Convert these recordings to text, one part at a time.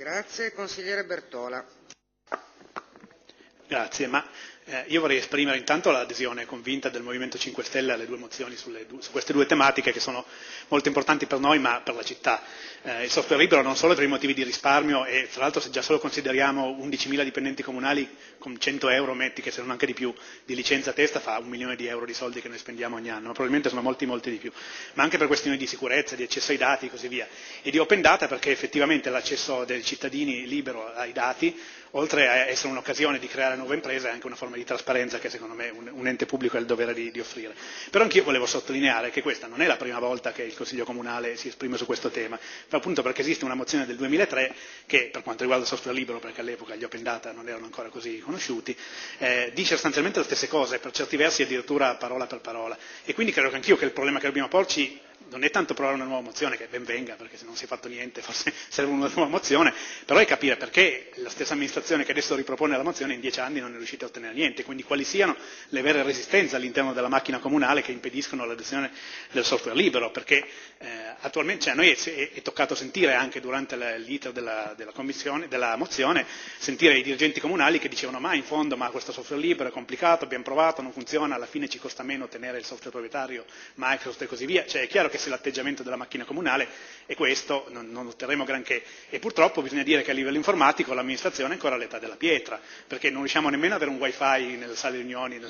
Grazie. Consigliere Bertola. Grazie, ma eh, io vorrei esprimere intanto l'adesione convinta del Movimento 5 Stelle alle due mozioni su queste due tematiche che sono molto importanti per noi ma per la città. Eh, il software libero non solo per i motivi di risparmio e tra l'altro se già solo consideriamo 11.000 dipendenti comunali con 100 euro metti che se non anche di più di licenza a testa fa un milione di euro di soldi che noi spendiamo ogni anno, ma probabilmente sono molti molti di più, ma anche per questioni di sicurezza, di accesso ai dati e così via. E di open data perché effettivamente l'accesso dei cittadini libero ai dati oltre a essere un'occasione di creare nuove imprese, è anche una forma di trasparenza che secondo me un, un ente pubblico ha il dovere di, di offrire. Però anch'io volevo sottolineare che questa non è la prima volta che il Consiglio Comunale si esprime su questo tema, appunto perché esiste una mozione del 2003 che, per quanto riguarda il software libero, perché all'epoca gli open data non erano ancora così conosciuti, eh, dice sostanzialmente le stesse cose, per certi versi addirittura parola per parola. E quindi credo che anch'io che il problema che dobbiamo porci non è tanto provare una nuova mozione, che ben venga, perché se non si è fatto niente forse serve una nuova mozione, però è capire perché la stessa amministrazione che adesso ripropone la mozione in dieci anni non è riuscita a ottenere niente, quindi quali siano le vere resistenze all'interno della macchina comunale che impediscono l'adozione del software libero, perché eh, attualmente cioè, a noi è, è, toccato sentire anche durante l'iter della, della, della, mozione, sentire i dirigenti comunali che dicevano ma in fondo ma questo software libero è complicato, abbiamo provato, non funziona, alla fine ci costa meno tenere il software proprietario Microsoft e così via, cioè se l'atteggiamento della macchina comunale è questo, non, non otterremo granché. E purtroppo bisogna dire che a livello informatico l'amministrazione è ancora all'età della pietra, perché non riusciamo nemmeno ad avere un wifi nelle sale riunioni,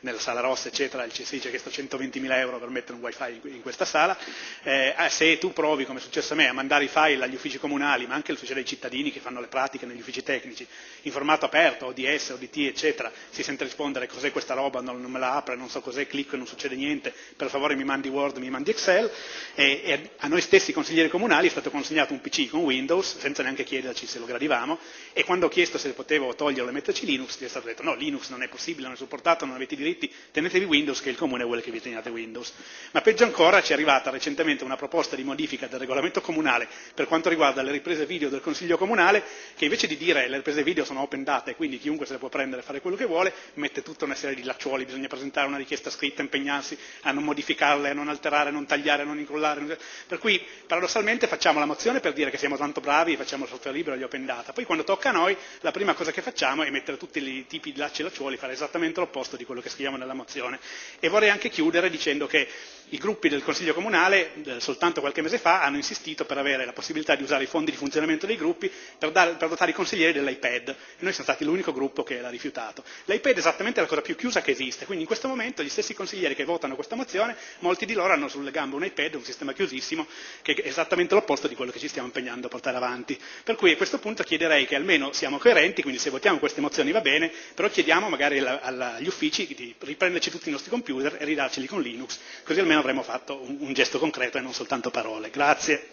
nella sala rossa, eccetera, il CSI ci ha chiesto 120.000 euro per mettere un wifi in questa sala. Eh, ah, se tu provi, come è successo a me, a mandare i file agli uffici comunali, ma anche ai cittadini che fanno le pratiche negli uffici tecnici, in formato aperto, ODS, ODT, eccetera, si sente rispondere cos'è questa roba, non, non me la apre, non so cos'è, clicco e non succede niente, per favore mi mandi Word, mi mandi Excel, e, e, a noi stessi consiglieri comunali è stato consegnato un PC con Windows, senza neanche chiederci se lo gradivamo, e quando ho chiesto se potevo toglierlo e metterci Linux, gli è stato detto no, Linux non è possibile, non è supportato, non avete i diritti, tenetevi Windows che il comune vuole che vi teniate Windows. Ma peggio ancora ci è arrivata recentemente una proposta di modifica del regolamento comunale per quanto riguarda le riprese video del Consiglio comunale, che invece di dire le riprese video sono open data e quindi chiunque se le può prendere e fare quello che vuole, mette tutta una serie di lacciuoli, bisogna presentare una richiesta scritta, impegnarsi a non modificarle, a non alterare, a non tagliare, a non incollare, per cui paradossalmente facciamo la mozione per dire che siamo tanto bravi, facciamo il software libero gli open data, poi quando tocca a noi la prima cosa che facciamo è mettere tutti i tipi di lacci e lacciuoli, fare esattamente l'opposto di quello che scriviamo nella mozione. E vorrei anche chiudere dicendo che i gruppi del Consiglio Comunale eh, soltanto qualche mese fa hanno insistito per avere la possibilità di usare i fondi di funzionamento dei gruppi per, dare, per dotare i consiglieri dell'iPad e noi siamo stati l'unico gruppo che l'ha rifiutato. L'iPad è esattamente la cosa più chiusa che esiste, quindi in questo momento gli stessi consiglieri che votano questa mozione, molti di loro hanno sulle gambe un iPad, un sistema chiusissimo, che è esattamente l'opposto di quello che ci stiamo impegnando a portare avanti. Per cui a questo punto chiederei che almeno siamo coerenti, quindi se votiamo queste mozioni va bene, però chiediamo magari agli uffici di riprenderci tutti i nostri computer e ridarceli con Linux, così almeno avremo fatto un, un gesto concreto e non soltanto parole. Grazie.